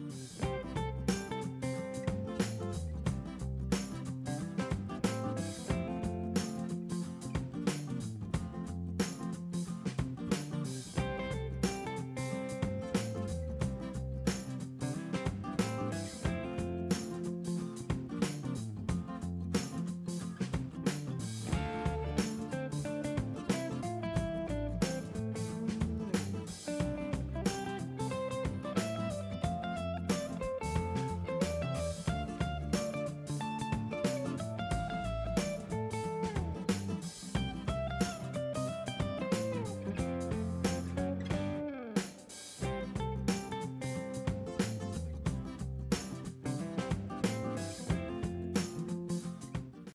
Mm-hmm.